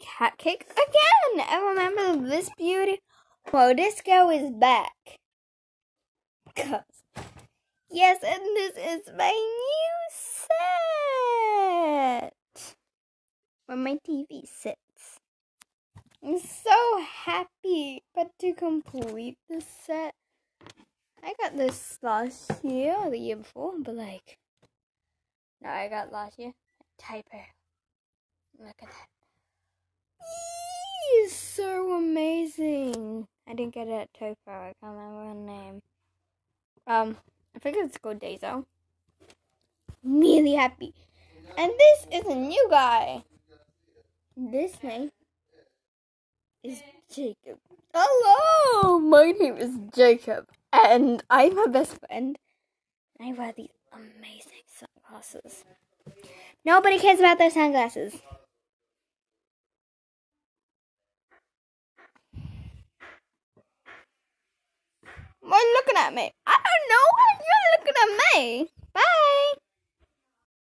cat cake again. I remember this beauty. Well, this girl is back. Yes, and this is my new set. Where my TV sits. I'm so happy, but to complete the set, I got this last year or the year before, but like, no, I got last year. Typo. Look at that. Didn't get it at Typo. I can't remember her name. Um, I think it's called Dazo. Really happy. And this is a new guy. This name is Jacob. Hello, my name is Jacob, and I'm my best friend. I wear these amazing sunglasses. Nobody cares about those sunglasses. Are you looking at me? I don't know why you're looking at me.